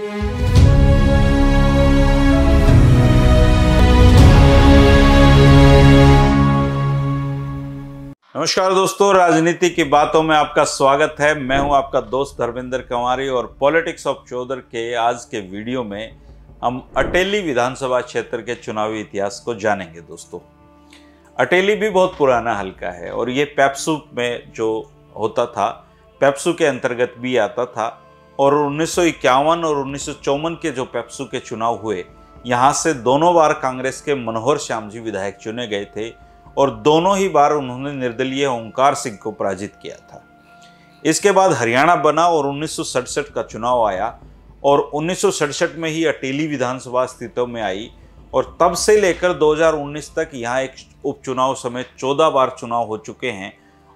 नमस्कार दोस्तों, राजनीति की बातों में आपका स्वागत है। मैं हूँ आपका दोस्त धर्मेंद्र कंवारी और पॉलिटिक्स ऑफ़ चौधर के आज के वीडियो में हम अटेली विधानसभा क्षेत्र के चुनावी इतिहास को जानेंगे दोस्तों। अटेली भी बहुत पुराना हल्का है और ये पैप्सू में जो होता था, पैप्सू के अंतर्गत भी आता था। और उन्नीस सौ इक्यावन और उन्नीस सौ चौवन के जो पैप्सू के चुनाव हुए, यहाँ से दोनों बार कांग्रेस के मनोहर श्याम जी विधायक चुने गए थे और दोनों ही बार उन्होंने निर्दलीय ओंकार सिंह को पराजित किया था। इसके बाद हरियाणा बना और उन्नीस सौ सड़सठ का चुनाव आया और उन्नीस सौ सड़सठ में ही अटेली विधानसभा अस्तित्व में आई और तब से लेकर 2019 तक यहाँ एक उपचुनाव समेत 14 बार चुनाव हो चुके हैं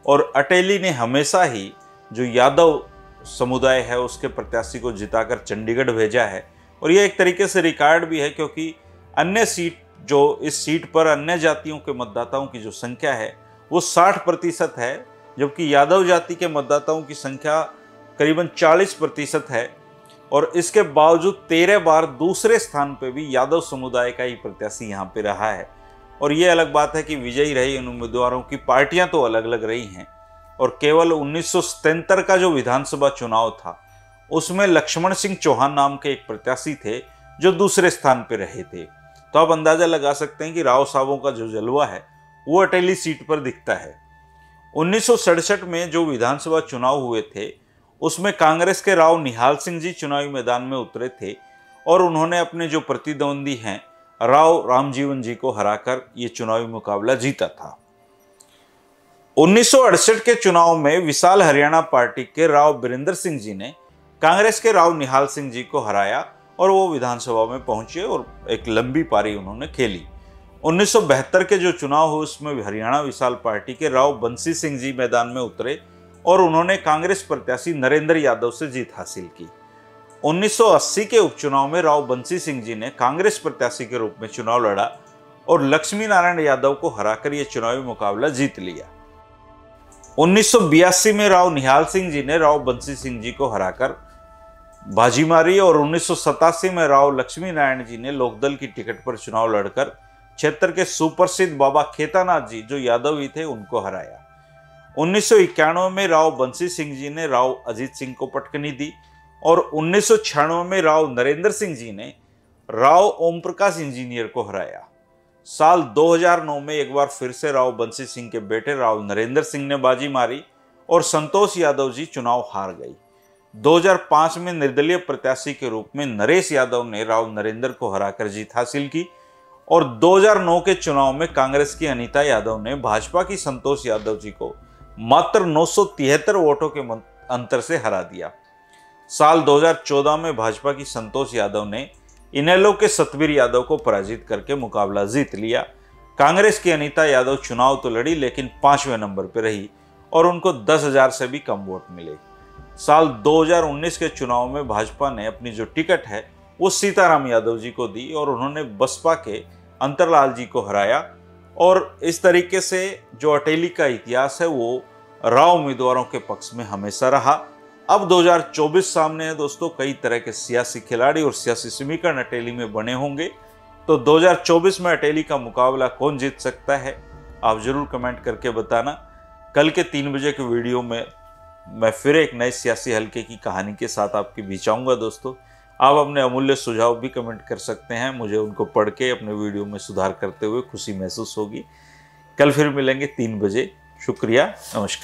और अटेली ने हमेशा ही जो यादव समुदाय है, उसके प्रत्याशी को जिताकर चंडीगढ़ भेजा है। और यह एक तरीके से रिकॉर्ड भी है, क्योंकि अन्य सीट जो इस सीट पर अन्य जातियों के मतदाताओं की जो संख्या है, वो 60 प्रतिशत है, जबकि यादव जाति के मतदाताओं की संख्या करीबन 40 प्रतिशत है। और इसके बावजूद तेरह बार दूसरे स्थान पर भी यादव समुदाय का ही प्रत्याशी यहाँ पे रहा है। और ये अलग बात है कि विजयी रही इन उम्मीदवारों की, पार्टियाँ तो अलग अलग रही हैं। और केवल उन्नीस का जो विधानसभा चुनाव था, उसमें लक्ष्मण सिंह चौहान नाम के एक प्रत्याशी थे जो दूसरे स्थान पर रहे थे। तो आप अंदाज़ा लगा सकते हैं कि राव साहबों का जो जलवा है, वो अटेली सीट पर दिखता है। उन्नीस सौ सड़सठ में जो विधानसभा चुनाव हुए थे, उसमें कांग्रेस के राव निहाल सिंह जी चुनावी मैदान में उतरे थे और उन्होंने अपने जो प्रतिद्वंदी हैं, राव रामजीवन जी को हराकर ये चुनावी मुकाबला जीता था। उन्नीस सौ अड़सठ के चुनाव में विशाल हरियाणा पार्टी के राव बीरेंद्र सिंह जी ने कांग्रेस के राव निहाल सिंह जी को हराया और वो विधानसभा में पहुँचे और एक लंबी पारी उन्होंने खेली। 1972 के जो चुनाव हुए, उसमें हरियाणा विशाल पार्टी के राव बंसी सिंह जी मैदान में उतरे और उन्होंने कांग्रेस प्रत्याशी नरेंद्र यादव से जीत हासिल की। 1980 के उपचुनाव में राव बंसी सिंह जी ने कांग्रेस प्रत्याशी के रूप में चुनाव लड़ा और लक्ष्मी नारायण यादव को हराकर यह चुनावी मुकाबला जीत लिया। उन्नीस सौ बयासी में राव निहाल सिंह जी ने राव बंसी सिंह जी को हराकर बाजी मारी और उन्नीस सौ सतासी में राव लक्ष्मी नारायण जी ने लोकदल की टिकट पर चुनाव लड़कर क्षेत्र के सुप्रसिद्ध बाबा खेतानाथ जी, जो यादव ही थे, उनको हराया। उन्नीस सौ इक्यानवे में राव बंसी सिंह जी ने राव अजीत सिंह को पटकनी दी और उन्नीस सौ छियानवे में राव नरेंद्र सिंह जी ने राव ओम प्रकाश इंजीनियर को हराया। साल 2009 में एक बार फिर से राव बंसी सिंह के बेटे राव नरेंद्र सिंह ने बाजी मारी और संतोष यादव जी चुनाव हार गई। 2005 में निर्दलीय प्रत्याशी के रूप में नरेश यादव ने राव नरेंद्र को हराकर जीत हासिल की और 2009 के चुनाव में कांग्रेस की अनीता यादव ने भाजपा की संतोष यादव जी को मात्र नौ सौ तिहत्तर वोटों के अंतर से हरा दिया। साल 2014 में भाजपा की संतोष यादव ने इनेलो के सतवीर यादव को पराजित करके मुकाबला जीत लिया। कांग्रेस की अनीता यादव चुनाव तो लड़ी, लेकिन पाँचवें नंबर पर रही और उनको दस हज़ार से भी कम वोट मिले। साल 2019 के चुनाव में भाजपा ने अपनी जो टिकट है, वो सीताराम यादव जी को दी और उन्होंने बसपा के अंतरलाल जी को हराया। और इस तरीके से जो अटेली का इतिहास है, वो राव उम्मीदवारों के पक्ष में हमेशा रहा। अब 2024 सामने है दोस्तों, कई तरह के सियासी खिलाड़ी और सियासी समीकरण अटेली में बने होंगे। तो 2024 में अटेली का मुकाबला कौन जीत सकता है, आप ज़रूर कमेंट करके बताना। कल के तीन बजे के वीडियो में मैं फिर एक नए सियासी हल्के की कहानी के साथ आपके बीच आऊँगा दोस्तों। आप अपने अमूल्य सुझाव भी कमेंट कर सकते हैं, मुझे उनको पढ़ के अपने वीडियो में सुधार करते हुए खुशी महसूस होगी। कल फिर मिलेंगे तीन बजे, शुक्रिया, नमस्कार।